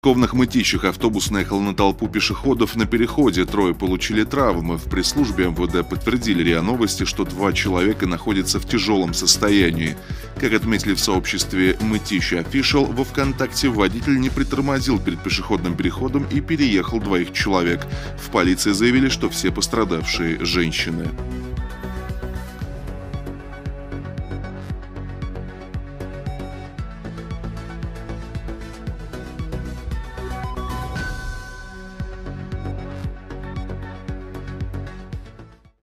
подмосковных мытищах автобус наехал на толпу пешеходов на переходе. Трое получили травмы. В пресс-службе МВД подтвердили РИА Новости, что два человека находятся в тяжелом состоянии. Как отметили в сообществе Мытища Official, во ВКонтакте водитель не притормозил перед пешеходным переходом и переехал двоих человек. В полиции заявили, что все пострадавшие – женщины.